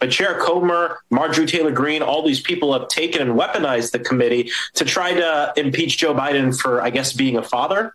But Chair Comer, Marjorie Taylor Greene, all these people have taken and weaponized the committee to try to impeach Joe Biden for, I guess, being a father.